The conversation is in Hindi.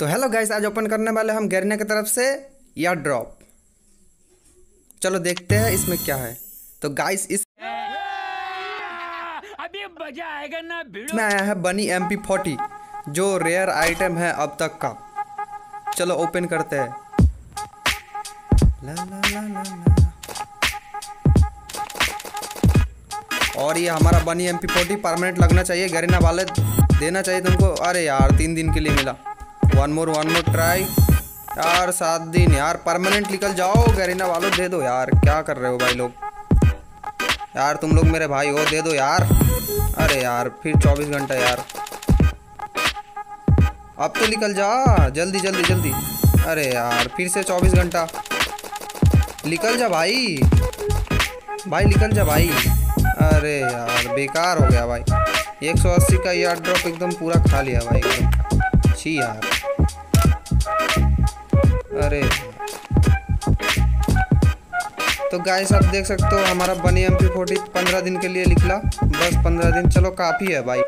तो हेलो गाइस आज ओपन करने वाले हम गैरना की तरफ़ से या ड्रॉप चलो देखते हैं इसमें क्या है। तो गाइस इस अभी मज़ा आएगा ना भिड़ो में आया है बनी एम पी फोर्टी जो रेयर आइटम है अब तक का। चलो ओपन करते हैं। ला ला ला ला ला। और ये हमारा बनी एम पी फोर्टी परमानेंट लगना चाहिए गरीना वाले देना चाहिए तुमको। अरे यार तीन दिन के लिए मिला। One more one more try यार, सात दिन, यार परमानेंट निकल जाओ, गरीना वालों दे दो यार। क्या कर रहे हो भाई लोग? यार, तुम लोग मेरे भाई हो, दे दो यार। अरे यार, फिर चौबीस घंटा यार। अब तो निकल जा, जल्दी जल्दी जल्दी। अरे यार, फिर से चौबीस घंटा। निकल जा भाई। भाई, निकल जा भाई। अरे यार, बेकार हो गया भाई। 180 का यार ड्रॉप एकदम पूरा खा लिया भाई। छी यार। अरे। तो गाइस आप देख सकते हो, हमारा बनी एम पी फोर्टी पंद्रह दिन के लिए निकला। बस पंद्रह दिन, चलो काफ़ी है भाई।